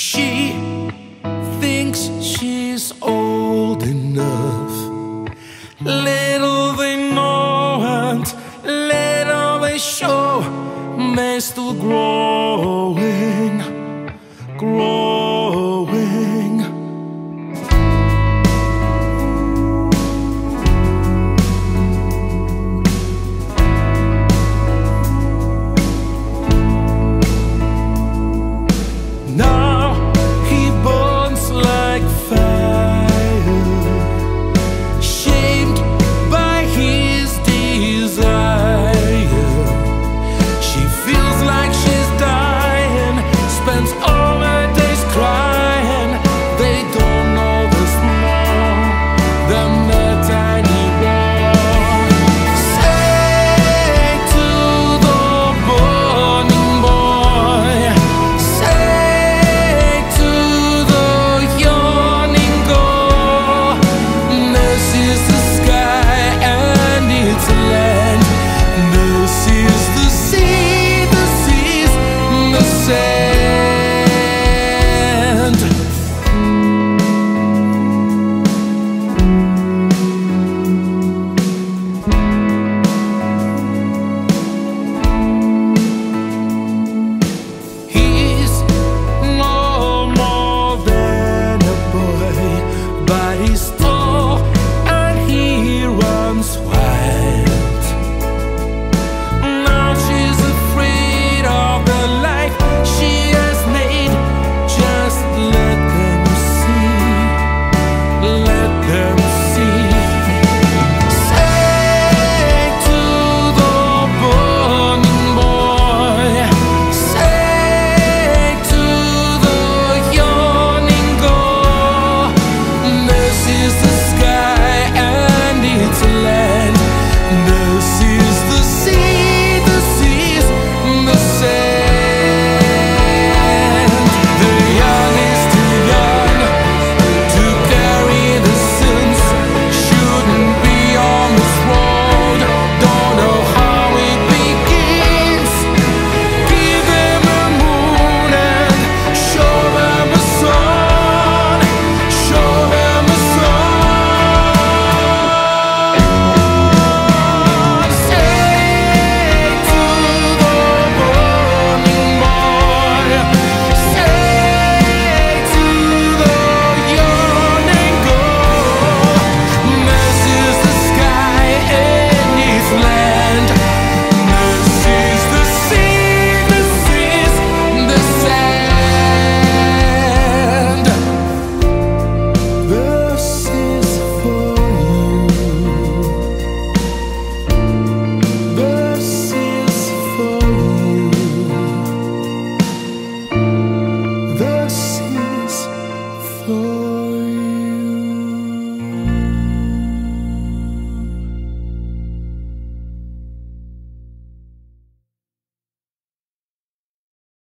She